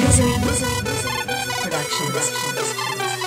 Misery Productions.